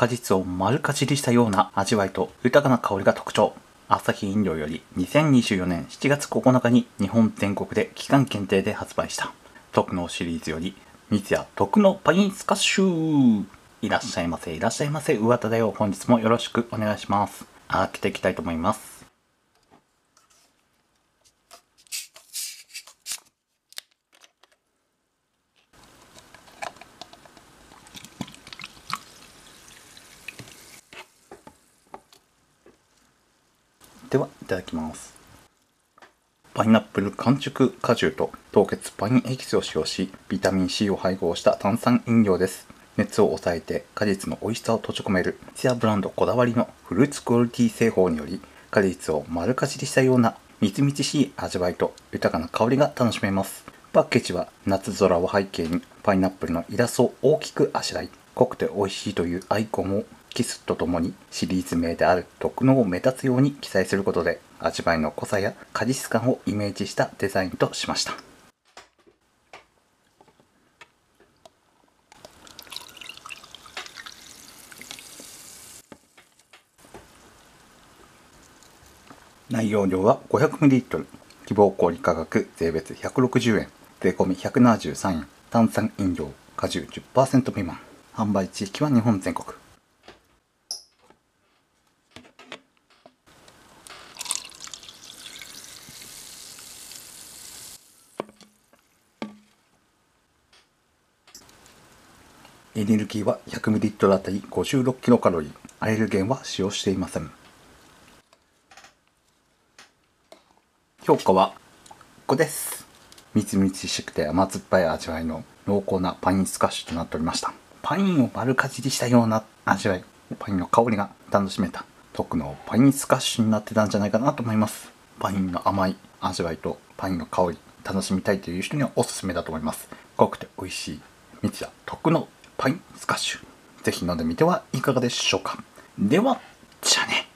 果実を丸かじりしたような味わいと豊かな香りが特徴。アサヒ飲料より2024年7月9日に日本全国で期間限定で発売した。特納シリーズより三ツ矢特納パインスカッシュ。いらっしゃいませいらっしゃいませ上田だよ。本日もよろしくお願いします。開けていきたいと思います。ではいただきます。パイナップル完熟果汁と凍結パインエキスを使用しビタミン C を配合した炭酸飲料です。熱を抑えて果実の美味しさを閉じ込めるツヤブランドこだわりのフルーツクオリティ製法により果実を丸かじりしたようなみずみずしい味わいと豊かな香りが楽しめます。パッケージは夏空を背景にパイナップルのイラストを大きくあしらい濃くて美味しいというアイコンをキスとともにシリーズ名である特納を目立つように記載することで味わいの濃さや果実感をイメージしたデザインとしました。内容量は 500ml 希望小売価格税別160円。税込173円。炭酸飲料果汁10%未満。販売地域は日本全国。エネルギーは 100ml あたり 56kcal アレルゲンは使用していません。評価は5です。みずみずしくて甘酸っぱい味わいの濃厚なパインスカッシュとなっておりました。パインを丸かじりしたような味わい。パインの香りが楽しめた。特のパインスカッシュになってたんじゃないかなと思います。パインの甘い味わいとパインの香り楽しみたいという人にはおすすめだと思います。濃くて美味しい。三ツ矢特のパインスカッシュ。ぜひ飲んでみてはいかがでしょうか。ではじゃあね。